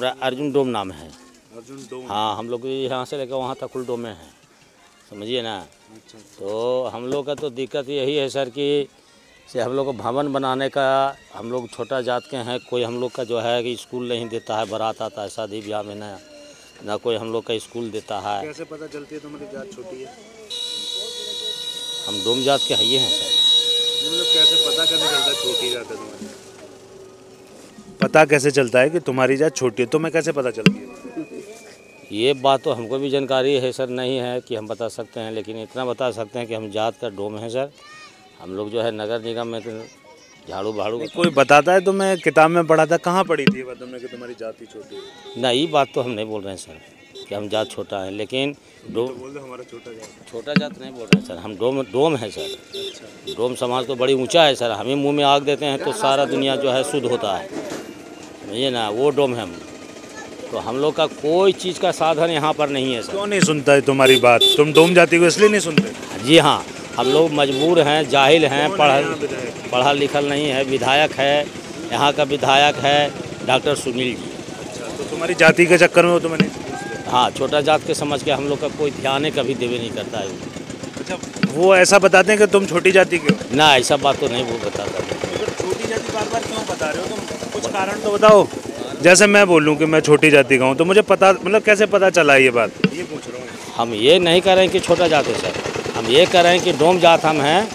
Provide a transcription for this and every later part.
हमारा अर्जुन डोम नाम है। अर्जुन डोम। हाँ हम लोग यहाँ से लेकर वहाँ तक कुल डोम में है। समझिए ना? अच्छा तो हम लोग का तो दिक्कत यही है सर कि से हम लोग को भवन बनाने का हम लोग छोटा जात के हैं कोई हम लोग का जो है कि स्कूल नहीं देता है बारात आता है शादी ब्याह में ना ना कोई हम लोग का स्कूल देता है। कैसे पता चलती है तुम्हारी जात छोटी है? हम डोम जात के हैं सर। मतलब कैसे पता कैसे चलता है छोटी जात है तुम्हारी? पता कैसे चलता है कि तुम्हारी जात छोटी है? तुम्हें कैसे पता चलती है ये बात तो हमको भी जानकारी है सर नहीं है कि हम बता सकते हैं लेकिन इतना बता सकते हैं कि हम जात का डोम है सर। हम लोग जो है नगर निगम में तो झाड़ू भाड़ू कोई बताता है तुम्हें? किताब में पढ़ा था कहाँ पढ़ी थी बात तुमने कि तुम्हारी जाति छोटी है? ना ये बात तो हम नहीं बोल रहे हैं सर कि हम जात छोटा है लेकिन डोम तो हमारा छोटा जात। छोटा जात नहीं बोल रहे हैं सर हम डोम डोम है सर। डोम समाज तो बड़ी ऊँचा है सर हमें मुँह में आग देते हैं तो सारा दुनिया जो है शुद्ध होता है। समझिए ना वो डोम है हम। तो हम लोग का कोई चीज़ का साधन यहाँ पर नहीं है सर। क्यों नहीं सुनता है तुम्हारी बात? तुम डोम जाती हो इसलिए नहीं सुनते? जी हाँ हम लोग मजबूर हैं जाहिल हैं पढ़ा पढ़ा लिखल नहीं है विधायक है यहाँ का विधायक है डॉक्टर सुनील जी। अच्छा तो तुम्हारी जाति के चक्कर में हो तुम्हें हाँ छोटा जात के समझ के हम लोग का कोई ध्यान ही कभी देवे नहीं करता है। अच्छा वो ऐसा बताते हैं कि तुम छोटी जाति के हो? ना ऐसा बात तो नहीं वो बताता बार बार क्यों बता रहे हो तुम? कुछ कारण तो बताओ। जैसे मैं बोलूँ कि मैं छोटी जाति का हूँ तो मुझे पता मतलब कैसे पता चला ये बात? ये पूछ रहा हूँ हम ये नहीं कर रहे हैं कि छोटा जात सर हम ये कर रहे हैं कि डोम जात हम हैं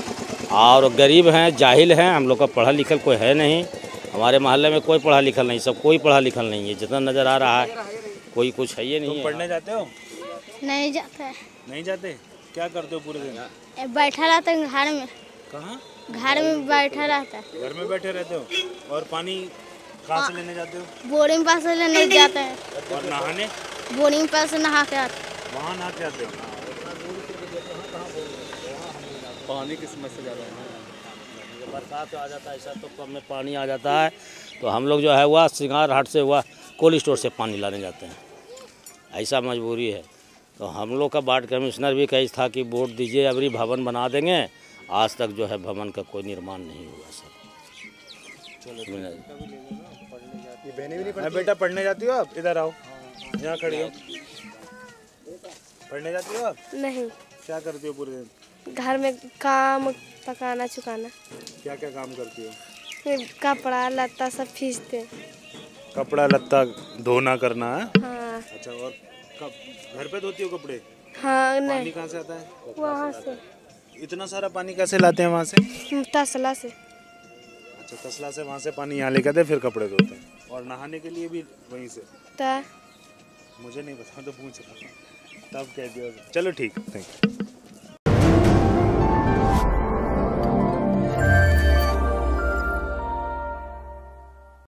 और गरीब हैं जाहिल हैं हम लोग का पढ़ा लिखल कोई है नहीं। हमारे मोहल्ले में कोई पढ़ा लिखल नहीं सब कोई पढ़ा लिखल नहीं है जितना नज़र आ रहा है कोई कुछ है ये नहीं तुम पढ़ने जाते हो? नहीं जाते। नहीं जाते? क्या करते हो पूरे दिन? बैठा रहता घर में। कहाँ? घर में बैठा रहता है। घर में बैठे रहते हो? और पानी कहाँ से लेने जाते हो? बोरिंग पास से नहीं जाता है। और नहाने? बोरिंग पास से नहा के आता है। वहाँ नहा के आते हो? पानी की समस्या ज़्यादा है? बरसात आ जाता है ऐसा तो कम में पानी आ जाता है। तो हम लोग जो है वह सिंगार हाट से हुआ कोल्ड स्टोर से पानी लाने जाते हैं। ऐसा मजबूरी है। तो हम लोग का वार्ड कमिश्नर भी कही था कि वोट दीजिए अबरी भवन बना देंगे। आज तक जो है भवन का कोई निर्माण नहीं हुआ सर। हाँ, बेटा पढ़ने जाती हो आप? इधर आओ। यहाँ खड़ी हो। पढ़ने जाती हो आप? नहीं। क्या करती हो पूरे दिन? घर में काम पकाना चुकाना। क्या क्या काम करती हो? कपड़ा लत्ता सब खींचते कपड़ा लत्ता धोना करना है? हाँ। अच्छा और कब? घर पे धोती हो कपड़े? हाँ पानी नहीं। कहाँ से आता है? वहाँ से। इतना सारा पानी कैसे लाते हैं वहाँ से? तसला से। अच्छा तसला से वहाँ से पानी यहाँ लेकर फिर कपड़े धोते हैं। और नहाने के लिए भी वहीं से? तो मुझे नहीं पता तो पूछ रहा तब कह दिया। चलो ठीक थैंक यू